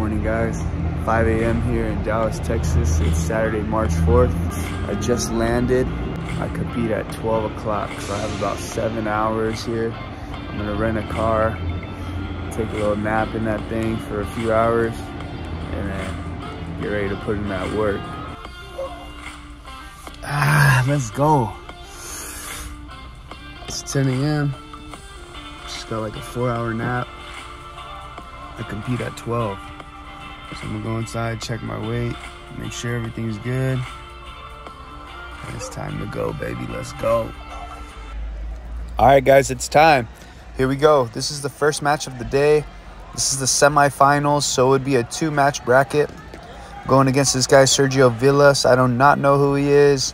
morning, guys. 5 a.m. here in Dallas, Texas. It's Saturday, March 4th. I just landed. I compete at 12 o'clock, so I have about seven hours here. I'm gonna rent a car, take a little nap in that thing for a few hours, and then get ready to put in that work. Ah, let's go. It's 10 a.m. Just got like a four hour nap. I compete at 12. So I'm gonna go inside, check my weight, make sure everything's good. And it's time to go, baby. Let's go. All right, guys, it's time. Here we go. This is the first match of the day. This is the semifinals, so it would be a two match bracket. Going against this guy, Sergio Villas. I do not know who he is.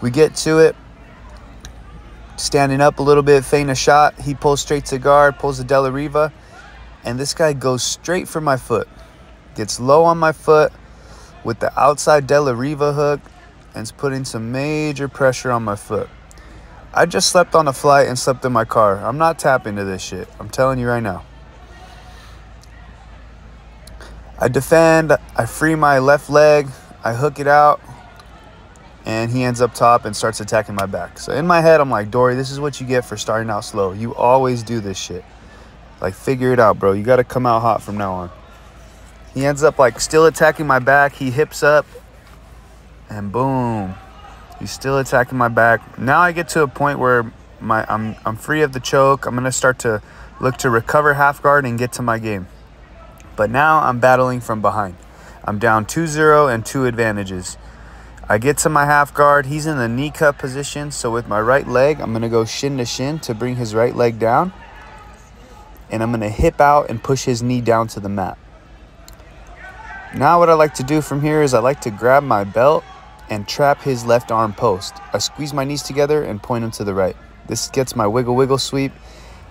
We get to it. Standing up a little bit, feign a shot. He pulls straight to guard, pulls the De La Riva and this guy goes straight for my foot. Gets low on my foot with the outside De La Riva hook and is putting some major pressure on my foot. I just slept on a flight and slept in my car. I'm not tapping to this shit. I'm telling you right now. I defend, I free my left leg, I hook it out, and he ends up top and starts attacking my back. So in my head, I'm like, Dory, this is what you get for starting out slow. You always do this shit. Like, figure it out, bro. You got to come out hot from now on. He ends up, like, still attacking my back. He hips up. And boom. He's still attacking my back. Now I get to a point where my I'm, I'm free of the choke. I'm going to start to look to recover half guard and get to my game. But now I'm battling from behind. I'm down 2-0 and two advantages. I get to my half guard. He's in the knee cut position. So with my right leg, I'm going to go shin to shin to bring his right leg down and I'm going to hip out and push his knee down to the mat. Now what I like to do from here is I like to grab my belt and trap his left arm post. I squeeze my knees together and point him to the right. This gets my wiggle wiggle sweep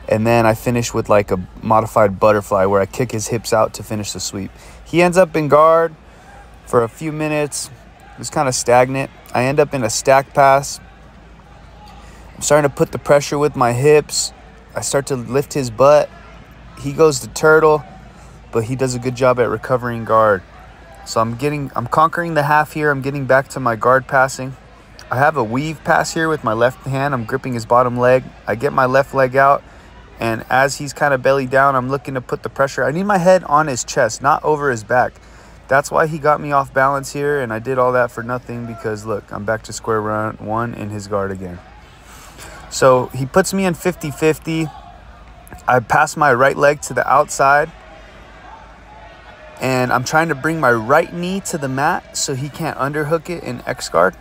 and then I finish with like a modified butterfly where I kick his hips out to finish the sweep. He ends up in guard for a few minutes. It's kind of stagnant. I end up in a stack pass. I'm starting to put the pressure with my hips. I start to lift his butt he goes to turtle, but he does a good job at recovering guard. So I'm getting, I'm conquering the half here. I'm getting back to my guard passing. I have a weave pass here with my left hand. I'm gripping his bottom leg. I get my left leg out. And as he's kind of belly down, I'm looking to put the pressure. I need my head on his chest, not over his back. That's why he got me off balance here. And I did all that for nothing because look, I'm back to square one in his guard again. So he puts me in 50-50. I pass my right leg to the outside and I'm trying to bring my right knee to the mat so he can't underhook it in X guard.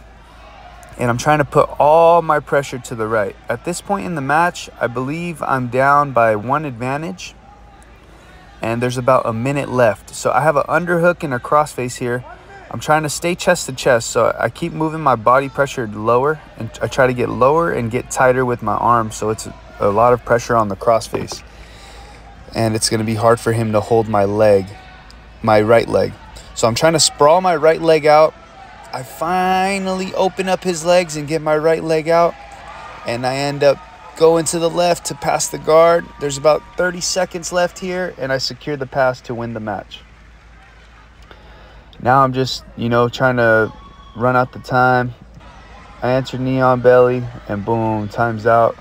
And I'm trying to put all my pressure to the right. At this point in the match, I believe I'm down by one advantage. And there's about a minute left. So I have an underhook and a crossface here. I'm trying to stay chest to chest. So I keep moving my body pressure lower. And I try to get lower and get tighter with my arm. So it's a lot of pressure on the crossface. And it's going to be hard for him to hold my leg, my right leg. So I'm trying to sprawl my right leg out. I finally open up his legs and get my right leg out. And I end up going to the left to pass the guard. There's about 30 seconds left here, and I secure the pass to win the match. Now I'm just, you know, trying to run out the time. I answer knee on belly, and boom, time's out.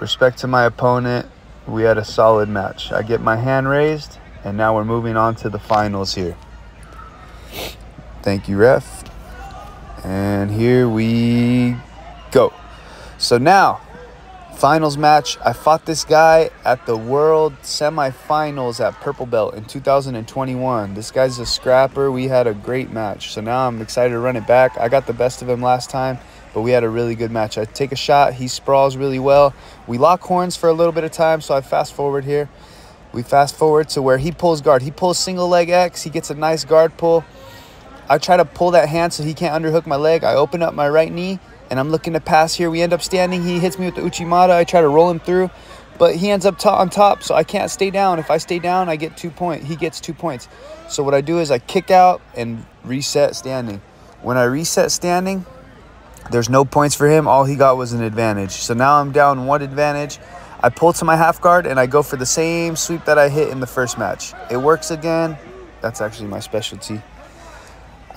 Respect to my opponent, we had a solid match. I get my hand raised, and now we're moving on to the finals here. Thank you, ref. And here we go. So now, finals match. I fought this guy at the World Semifinals at Purple Belt in 2021. This guy's a scrapper. We had a great match. So now I'm excited to run it back. I got the best of him last time but we had a really good match. I take a shot, he sprawls really well. We lock horns for a little bit of time, so I fast forward here. We fast forward to where he pulls guard. He pulls single leg X. He gets a nice guard pull. I try to pull that hand so he can't underhook my leg. I open up my right knee and I'm looking to pass here. We end up standing. He hits me with the Uchimata. I try to roll him through, but he ends up on top, so I can't stay down. If I stay down, I get two points. He gets two points. So what I do is I kick out and reset standing. When I reset standing, there's no points for him. All he got was an advantage. So now I'm down one advantage. I pull to my half guard and I go for the same sweep that I hit in the first match. It works again. That's actually my specialty.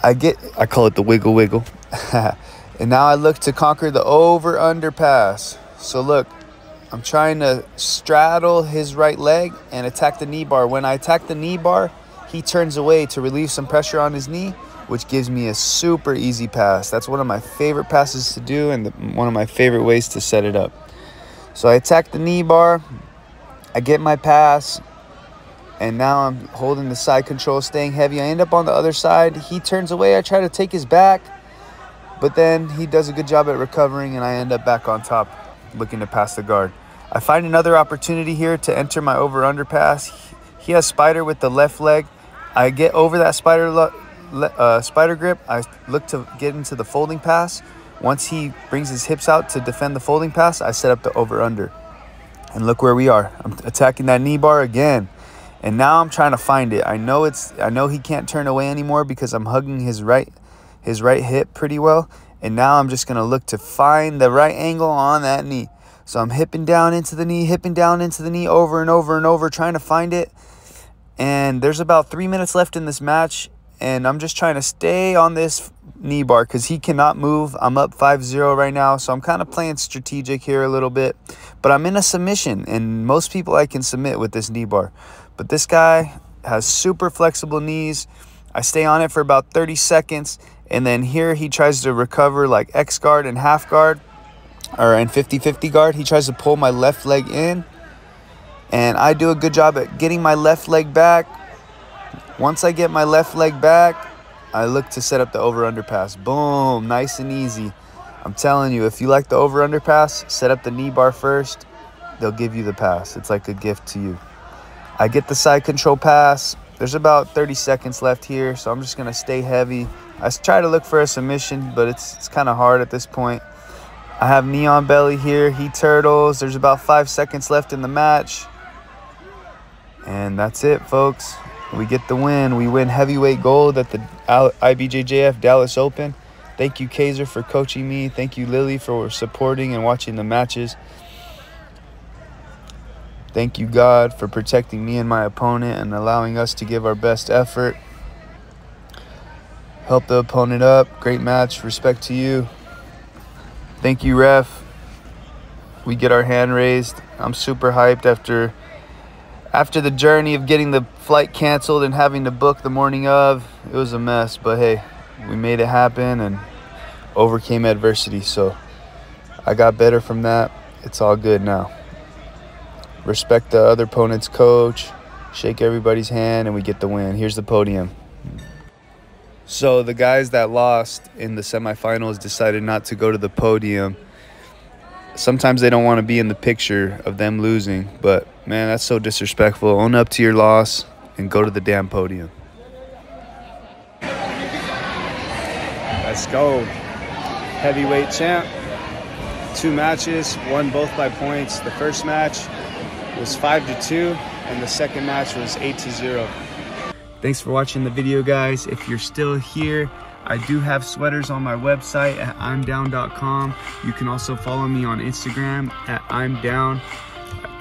I get, I call it the wiggle wiggle. and now I look to conquer the over under pass. So look, I'm trying to straddle his right leg and attack the knee bar. When I attack the knee bar, he turns away to relieve some pressure on his knee, which gives me a super easy pass. That's one of my favorite passes to do and the, one of my favorite ways to set it up. So I attack the knee bar, I get my pass, and now I'm holding the side control, staying heavy. I end up on the other side. He turns away. I try to take his back, but then he does a good job at recovering, and I end up back on top, looking to pass the guard. I find another opportunity here to enter my over under pass. He has spider with the left leg. I get over that spider uh, spider grip. I look to get into the folding pass. Once he brings his hips out to defend the folding pass, I set up the over under. And look where we are. I'm attacking that knee bar again. And now I'm trying to find it. I know it's I know he can't turn away anymore because I'm hugging his right his right hip pretty well. And now I'm just gonna look to find the right angle on that knee. So I'm hipping down into the knee, hipping down into the knee over and over and over, trying to find it. And there's about three minutes left in this match. And I'm just trying to stay on this knee bar because he cannot move. I'm up 5-0 right now. So I'm kind of playing strategic here a little bit. But I'm in a submission. And most people I can submit with this knee bar. But this guy has super flexible knees. I stay on it for about 30 seconds. And then here he tries to recover like X guard and half guard or in 50-50 guard. He tries to pull my left leg in. And I do a good job at getting my left leg back. Once I get my left leg back, I look to set up the over-under pass. Boom, nice and easy. I'm telling you, if you like the over-under pass, set up the knee bar first. They'll give you the pass. It's like a gift to you. I get the side control pass. There's about 30 seconds left here, so I'm just going to stay heavy. I try to look for a submission, but it's, it's kind of hard at this point. I have knee on belly here. He turtles. There's about five seconds left in the match. And that's it, folks. We get the win. We win heavyweight gold at the IBJJF Dallas Open. Thank you, Kaiser, for coaching me. Thank you, Lily, for supporting and watching the matches. Thank you, God, for protecting me and my opponent and allowing us to give our best effort. Help the opponent up. Great match. Respect to you. Thank you, ref. We get our hand raised. I'm super hyped after after the journey of getting the flight canceled and having to book the morning of. It was a mess, but hey, we made it happen and overcame adversity. So I got better from that. It's all good now respect the other opponent's coach, shake everybody's hand, and we get the win. Here's the podium. So the guys that lost in the semifinals decided not to go to the podium. Sometimes they don't want to be in the picture of them losing, but man, that's so disrespectful. Own up to your loss and go to the damn podium. Let's go. Heavyweight champ. Two matches, won both by points. The first match, was 5 to 2 and the second match was 8 to 0. Thanks for watching the video guys. If you're still here, I do have sweaters on my website at imdaoun.com. You can also follow me on Instagram at imdaoun.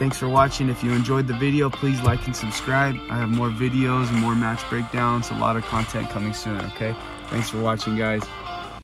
Thanks for watching. If you enjoyed the video, please like and subscribe. I have more videos more match breakdowns, a lot of content coming soon, okay? Thanks for watching, guys.